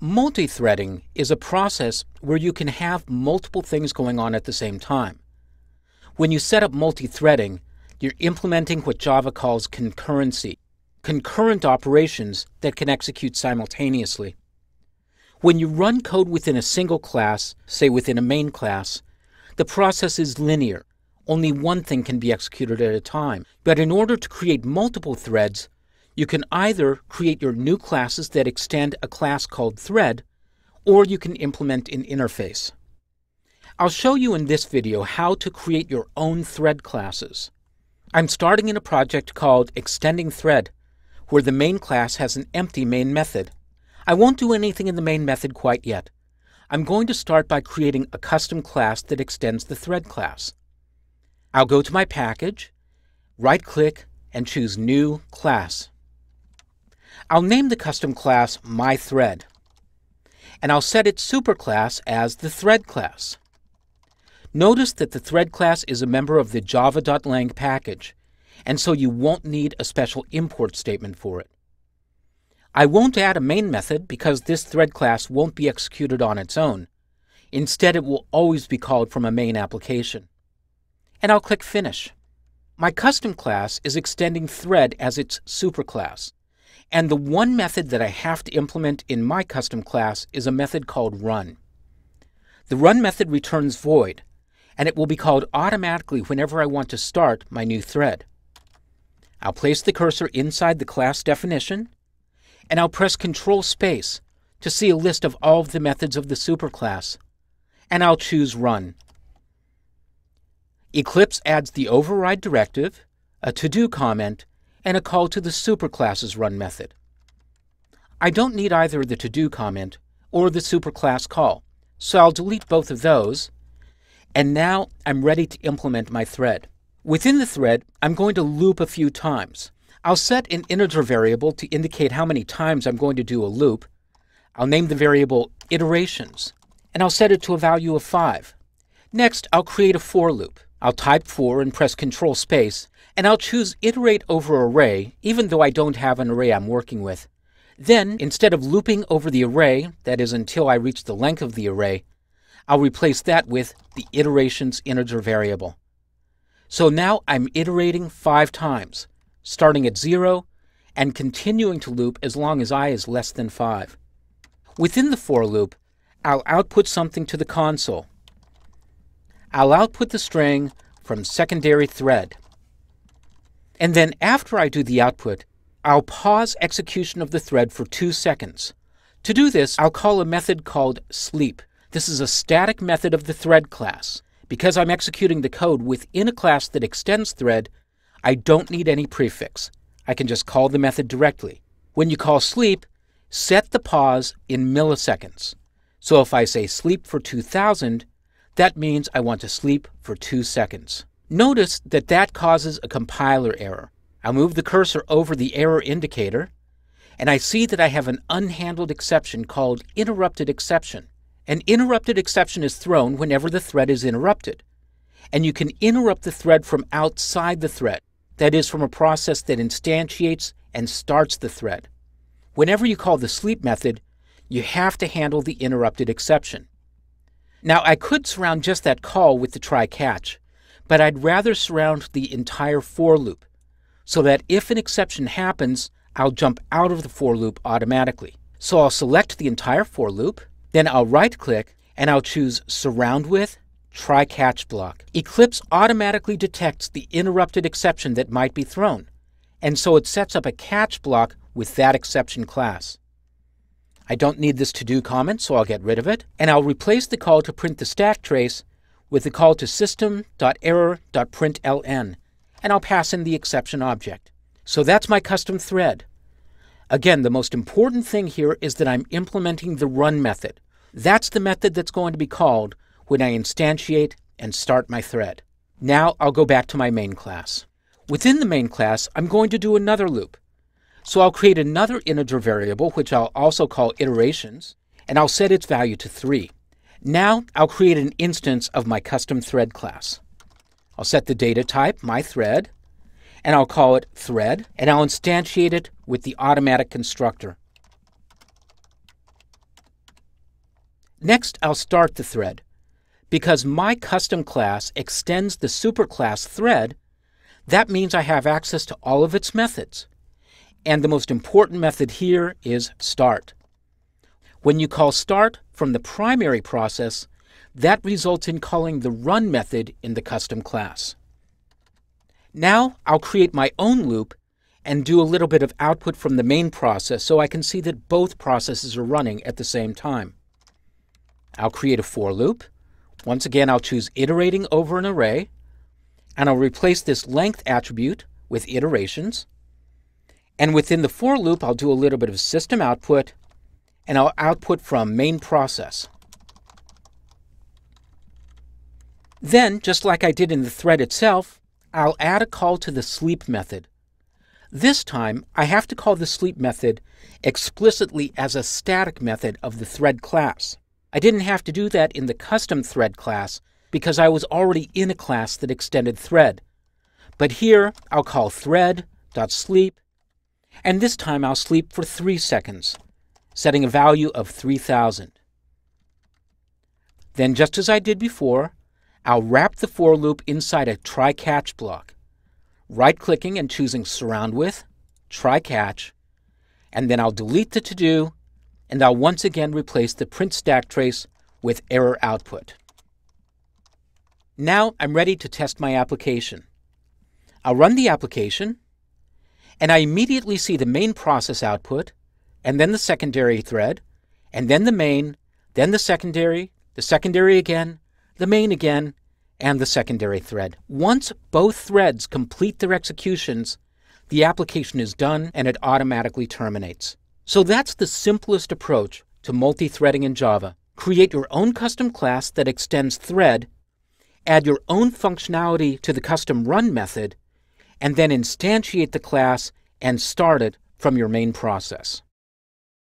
Multi-threading is a process where you can have multiple things going on at the same time. When you set up multi-threading, you're implementing what Java calls concurrency, concurrent operations that can execute simultaneously. When you run code within a single class, say within a main class, the process is linear. Only one thing can be executed at a time. But in order to create multiple threads, you can either create your new classes that extend a class called thread, or you can implement an interface. I'll show you in this video how to create your own thread classes. I'm starting in a project called Extending Thread, where the main class has an empty main method. I won't do anything in the main method quite yet. I'm going to start by creating a custom class that extends the thread class. I'll go to my package, right-click, and choose New Class. I'll name the custom class MyThread, and I'll set its superclass as the thread class. Notice that the thread class is a member of the java.lang package, and so you won't need a special import statement for it. I won't add a main method because this thread class won't be executed on its own. Instead, it will always be called from a main application. And I'll click Finish. My custom class is extending thread as its superclass. And the one method that I have to implement in my custom class is a method called run. The run method returns void, and it will be called automatically whenever I want to start my new thread. I'll place the cursor inside the class definition, and I'll press Control Space to see a list of all of the methods of the superclass, and I'll choose Run. Eclipse adds the override directive, a to-do comment, and a call to the superclass's run method. I don't need either the to-do comment or the superclass call, so I'll delete both of those. And now I'm ready to implement my thread. Within the thread, I'm going to loop a few times. I'll set an integer variable to indicate how many times I'm going to do a loop. I'll name the variable iterations, and I'll set it to a value of 5. Next, I'll create a for loop. I'll type for and press Control Space, and I'll choose iterate over array, even though I don't have an array I'm working with. Then, instead of looping over the array, that is until I reach the length of the array, I'll replace that with the iterations integer variable. So now I'm iterating five times, starting at zero and continuing to loop as long as i is less than 5. Within the for loop, I'll output something to the console. I'll output the string from secondary thread. And then after I do the output, I'll pause execution of the thread for two seconds. To do this, I'll call a method called sleep. This is a static method of the thread class. Because I'm executing the code within a class that extends thread, I don't need any prefix. I can just call the method directly. When you call sleep, set the pause in milliseconds. So if I say sleep for 2000, that means I want to sleep for two seconds. Notice that that causes a compiler error. I'll move the cursor over the error indicator, and I see that I have an unhandled exception called interrupted exception. An interrupted exception is thrown whenever the thread is interrupted. And you can interrupt the thread from outside the thread, that is, from a process that instantiates and starts the thread. Whenever you call the sleep method, you have to handle the interrupted exception. Now, I could surround just that call with the try catch, but I'd rather surround the entire for loop so that if an exception happens, I'll jump out of the for loop automatically. So I'll select the entire for loop, then I'll right click and I'll choose Surround with Try Catch Block. Eclipse automatically detects the interrupted exception that might be thrown, and so it sets up a catch block with that exception class. I don't need this to-do comment, so I'll get rid of it, and I'll replace the call to print the stack trace with the call to system.error.println, and I'll pass in the exception object. So that's my custom thread. Again, the most important thing here is that I'm implementing the run method. That's the method that's going to be called when I instantiate and start my thread. Now I'll go back to my main class. Within the main class, I'm going to do another loop. So I'll create another integer variable, which I'll also call iterations, and I'll set its value to 3. Now I'll create an instance of my custom thread class. I'll set the data type, my thread, and I'll call it thread, and I'll instantiate it with the automatic constructor. Next, I'll start the thread. Because my custom class extends the superclass thread, that means I have access to all of its methods. And the most important method here is start. When you call start from the primary process, that results in calling the run method in the custom class. Now I'll create my own loop and do a little bit of output from the main process so I can see that both processes are running at the same time. I'll create a for loop. Once again, I'll choose iterating over an array, and I'll replace this length attribute with iterations. And within the for loop, I'll do a little bit of system output, and I'll output from main process. Then, just like I did in the thread itself, I'll add a call to the sleep method. This time, I have to call the sleep method explicitly as a static method of the thread class. I didn't have to do that in the custom thread class because I was already in a class that extended thread. But here, I'll call thread.sleep, and this time I'll sleep for 3 seconds, setting a value of 3000. Then, just as I did before, I'll wrap the for loop inside a try catch block, right clicking and choosing surround with, try catch, and then I'll delete the to do and I'll once again replace the print stack trace with error output. Now I'm ready to test my application. I'll run the application, and I immediately see the main process output, and then the secondary thread, and then the main, then the secondary, the secondary again, the main again, and the secondary thread. Once both threads complete their executions, the application is done and it automatically terminates. So that's the simplest approach to multi-threading in Java. Create your own custom class that extends thread, add your own functionality to the custom run method, and then instantiate the class and start it from your main process.